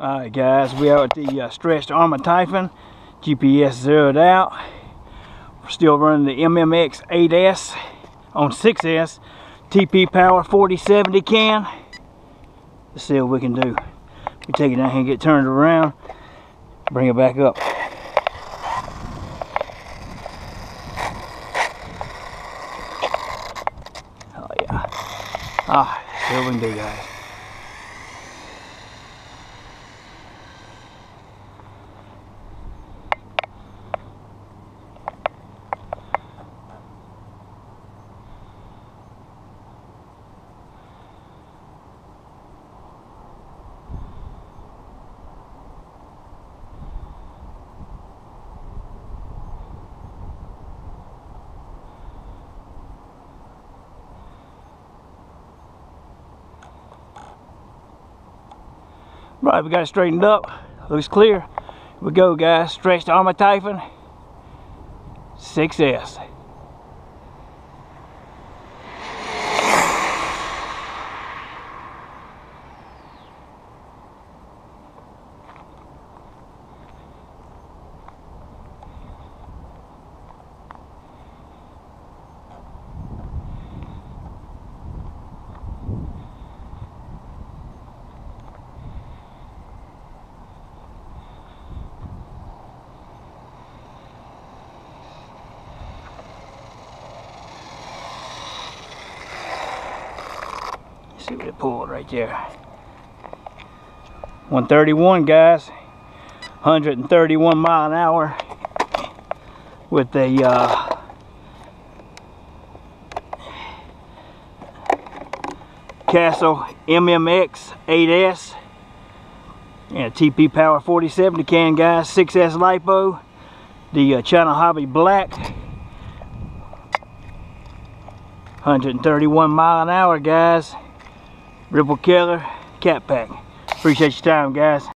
Alright guys, we are at the uh, stretched Arrma Typhon. GPS zeroed out. We're still running the MMX 8S on 6S. TP Power 4070 can. Let's see what we can do. We take it down here and get turned around. Bring it back up. Oh yeah. Ah, what we can do guys. Right, we got it straightened up. Looks clear. Here we go, guys. Stretched Arrma Typhon 6S. What it pulled right there. 131 guys. 131 mile an hour with a uh, Castle MMX 8S and a TP Power 4070 can guys 6S LiPo the uh, China Hobby Black 131 mile an hour guys Ripple Killer Cat Pack. Appreciate your time, guys.